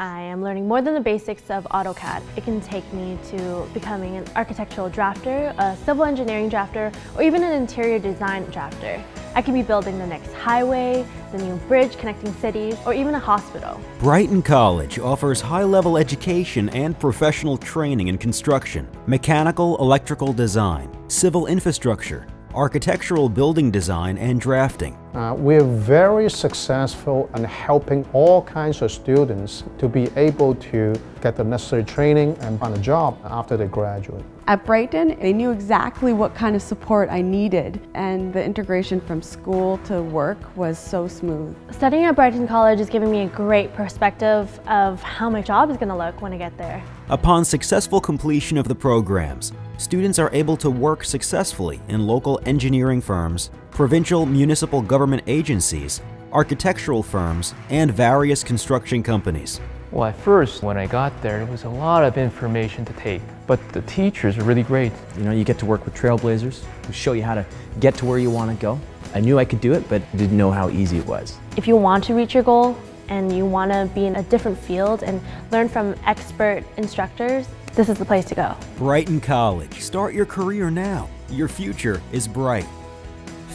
I am learning more than the basics of AutoCAD. It can take me to becoming an architectural drafter, a civil engineering drafter, or even an interior design drafter. I could be building the next highway, the new bridge connecting cities, or even a hospital. Brighton College offers high-level education and professional training in construction, mechanical, electrical design, civil infrastructure, architectural building design, and drafting. Uh, we're very successful in helping all kinds of students to be able to get the necessary training and find a job after they graduate. At Brighton, they knew exactly what kind of support I needed, and the integration from school to work was so smooth. Studying at Brighton College is giving me a great perspective of how my job is going to look when I get there. Upon successful completion of the programs, students are able to work successfully in local engineering firms, provincial municipal government agencies, architectural firms, and various construction companies. Well, at first, when I got there, it was a lot of information to take, but the teachers are really great. You know, you get to work with trailblazers who show you how to get to where you want to go. I knew I could do it, but didn't know how easy it was. If you want to reach your goal and you want to be in a different field and learn from expert instructors, this is the place to go. Brighton College. Start your career now. Your future is bright.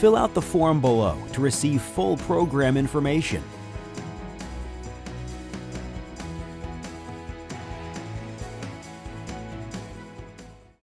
Fill out the form below to receive full program information